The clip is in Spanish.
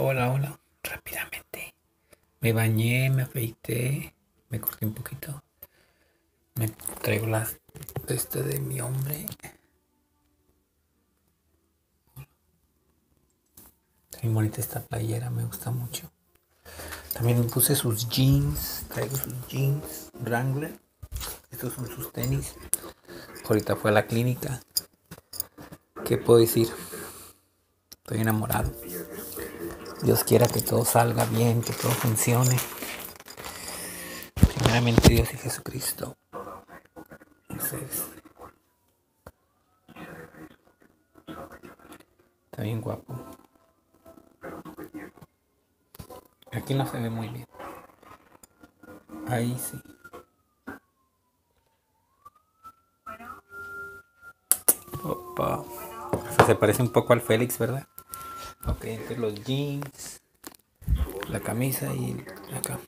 Hola, hola. Rápidamente. Me bañé, me afeité, me corté un poquito. Me traigo las este de mi hombre. Muy bonita esta playera, me gusta mucho. También me puse sus jeans, traigo sus jeans Wrangler. Estos son sus tenis. Ahorita fue a la clínica. ¿Qué puedo decir? Estoy enamorado. Dios quiera que todo salga bien, que todo funcione. Primeramente Dios y Jesucristo. Entonces, está bien guapo. Aquí no se ve muy bien. Ahí sí. Opa. se parece un poco al Félix, ¿verdad? Ok, entonces los jeans, la camisa y acá.